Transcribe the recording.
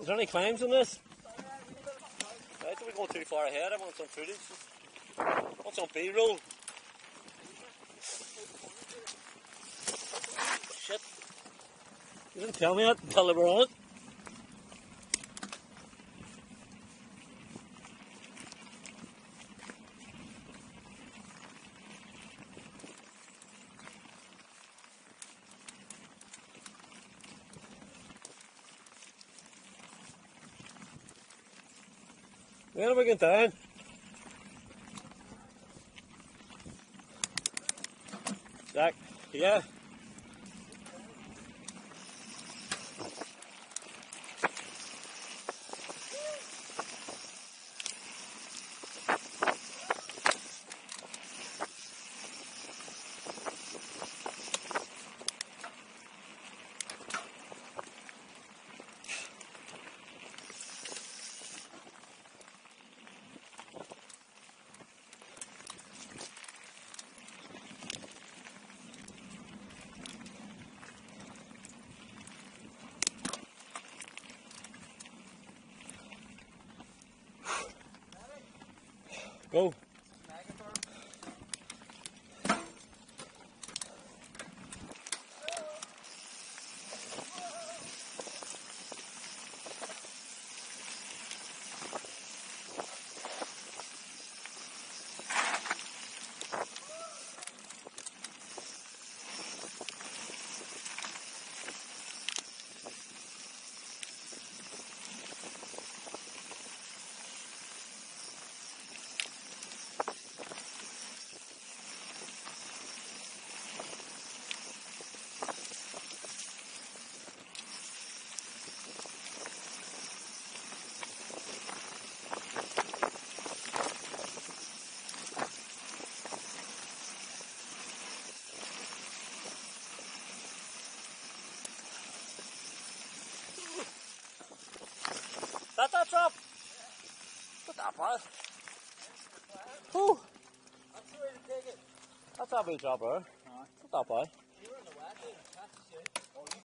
Is there any claims in this? Right, don't we go too far ahead? I want some footage. What's on B-roll. Shit. You didn't tell me that until they were on it. Going down? Zach, yeah. Go. That that drop. Put that bad. Whew. That's the way to take it. That's a big job, bro. Not that bad. You were in the wet. That's shit.